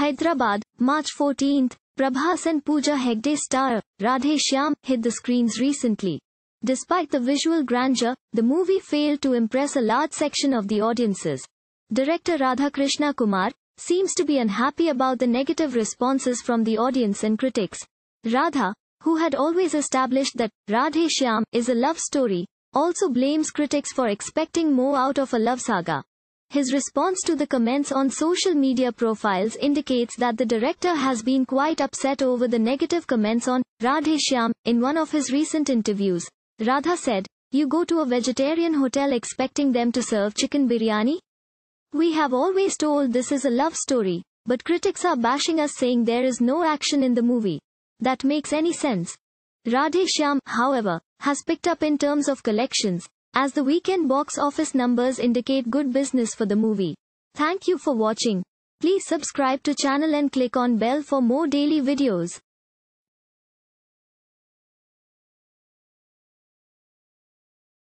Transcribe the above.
Hyderabad, March 14th, Prabhas and Pooja Hegde star, Radhe Shyam, hit the screens recently. Despite the visual grandeur, the movie failed to impress a large section of the audiences. Director Radha Krishna Kumar seems to be unhappy about the negative responses from the audience and critics. Radha, who had always established that Radhe Shyam is a love story, also blames critics for expecting more out of a love saga. His response to the comments on social media profiles indicates that the director has been quite upset over the negative comments on Radhe Shyam in one of his recent interviews. Radha said, You go to a vegetarian hotel expecting them to serve chicken biryani? We have always told this is a love story, but critics are bashing us saying there is no action in the movie. That makes any sense. Radhe Shyam, however, has picked up in terms of collections, as the weekend box office numbers indicate good business for the movie. Thank you for watching. Please subscribe to channel and click on bell for more daily videos.